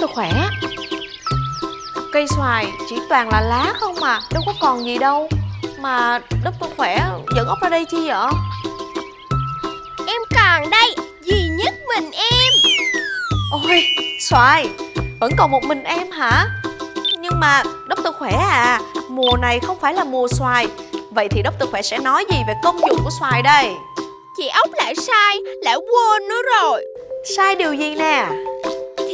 Doctor khỏe. Cây xoài chỉ toàn là lá không mà Đâu có còn gì đâu. Mà Doctor khỏe dẫn ốc ra đây chi vậy? Em còn đây Duy nhất mình em. Ôi xoài Vẫn còn một mình em hả? Nhưng mà Doctor khỏe à Mùa này không phải là mùa xoài. Vậy thì Doctor khỏe sẽ nói gì về công dụng của xoài đây? Chị ốc lại sai Lại quên nữa rồi. Sai điều gì nè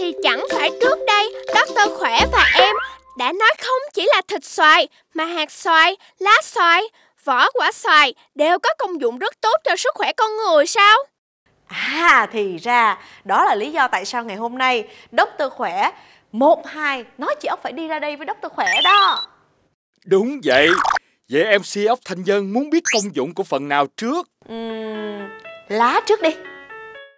Thì chẳng phải trước đây Doctor khỏe và em đã nói không chỉ là thịt xoài mà hạt xoài, lá xoài, vỏ quả xoài đều có công dụng rất tốt cho sức khỏe con người sao? À thì ra đó là lý do tại sao ngày hôm nay Doctor khỏe một hai nói chị ốc phải đi ra đây với Doctor khỏe đó. Đúng vậy. Vậy MC ốc Thanh Dân muốn biết công dụng của phần nào trước? Uhm, lá trước đi.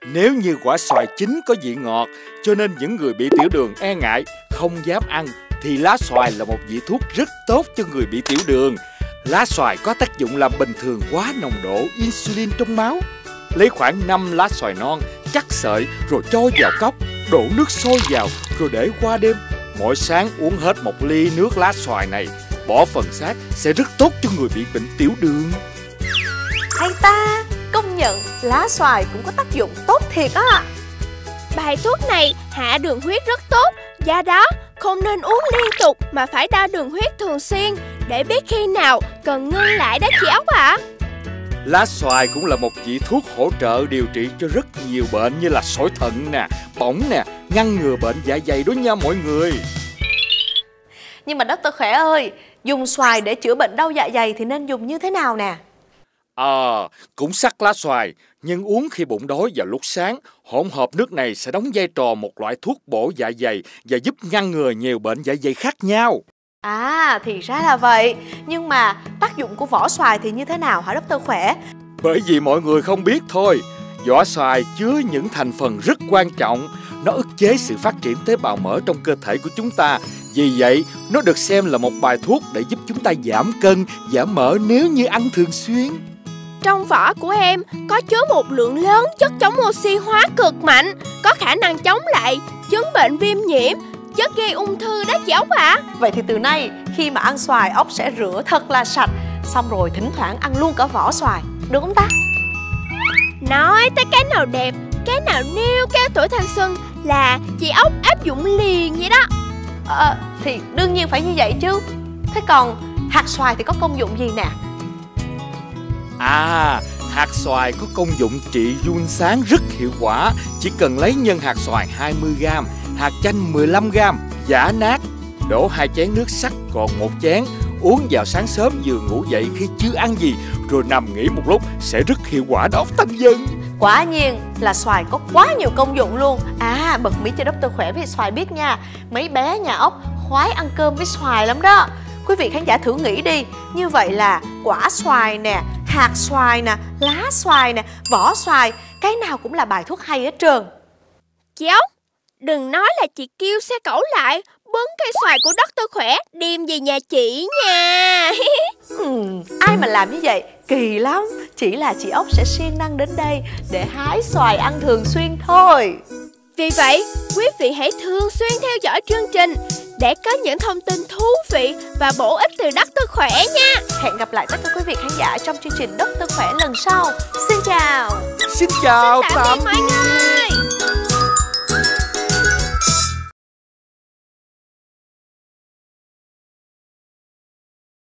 Nếu như quả xoài chín có vị ngọt cho nên những người bị tiểu đường e ngại không dám ăn thì lá xoài là một vị thuốc rất tốt cho người bị tiểu đường. Lá xoài có tác dụng làm bình thường quá nồng độ insulin trong máu. Lấy khoảng 5 lá xoài non, cắt sợi rồi cho vào cốc, đổ nước sôi vào rồi để qua đêm. Mỗi sáng uống hết một ly nước lá xoài này, bỏ phần xác sẽ rất tốt cho người bị bệnh tiểu đường. Hay ta, công nhận lá xoài cũng có tác dụng tốt thiệt á. Bài thuốc này hạ đường huyết rất tốt, do đó không nên uống liên tục mà phải đo đường huyết thường xuyên để biết khi nào cần ngưng lại đó chị ốc ạ. À. Lá xoài cũng là một vị thuốc hỗ trợ điều trị cho rất nhiều bệnh như là sỏi thận nè, bỏng nè, ngăn ngừa bệnh dạ dày đó nha mọi người. Nhưng mà Doctor Khỏe ơi, dùng xoài để chữa bệnh đau dạ dày thì nên dùng như thế nào nè? Ờ, à, cũng sắc lá xoài, nhưng uống khi bụng đói vào lúc sáng, hỗn hợp nước này sẽ đóng vai trò một loại thuốc bổ dạ dày và giúp ngăn ngừa nhiều bệnh dạ dày khác nhau. À, thì ra là vậy. Nhưng mà tác dụng của vỏ xoài thì như thế nào hả Doctor Khỏe? Bởi vì mọi người không biết thôi, vỏ xoài chứa những thành phần rất quan trọng. Nó ức chế sự phát triển tế bào mỡ trong cơ thể của chúng ta. Vì vậy, nó được xem là một bài thuốc để giúp chúng ta giảm cân, giảm mỡ nếu như ăn thường xuyên. Trong vỏ của em có chứa một lượng lớn chất chống oxy hóa cực mạnh, có khả năng chống lại chứng bệnh viêm nhiễm, chất gây ung thư đó chị ốc ạ. À. Vậy thì từ nay khi mà ăn xoài ốc sẽ rửa thật là sạch, xong rồi thỉnh thoảng ăn luôn cả vỏ xoài, được không ta? Nói tới cái nào đẹp, cái nào nêu cao tuổi thanh xuân là chị ốc áp dụng liền vậy đó. Ờ, thì đương nhiên phải như vậy chứ. Thế còn hạt xoài thì có công dụng gì nè? À, hạt xoài có công dụng trị run sáng rất hiệu quả. Chỉ cần lấy nhân hạt xoài 20g, hạt chanh 15g, giả nát, đổ hai chén nước sắc còn một chén, uống vào sáng sớm vừa ngủ dậy khi chưa ăn gì, rồi nằm nghỉ một lúc sẽ rất hiệu quả đó tăng Dân. Quả nhiên là xoài có quá nhiều công dụng luôn À bật mí cho Doctor Khỏe vì xoài biết nha Mấy bé nhà ốc khoái ăn cơm với xoài lắm đó Quý vị khán giả thử nghĩ đi Như vậy là quả xoài nè hạt xoài nè, lá xoài nè, vỏ xoài Cái nào cũng là bài thuốc hay hết trơn. Chị ốc, đừng nói là chị kêu xe cẩu lại Bấn cây xoài của đất tôi khỏe đem về nhà chị nha. Ừ, Ai mà làm như vậy? Kỳ lắm Chỉ là chị ốc sẽ siêng năng đến đây để hái xoài ăn thường xuyên thôi. Vì vậy, quý vị hãy thường xuyên theo dõi chương trình để có những thông tin thú vị và bổ ích từ đất tôi khỏe nha. Hẹn gặp lại tất cả quý vị khán giả trong chương trình đất tôi khỏe lần sau. Xin chào. Xin chào, tạm biệt mọi người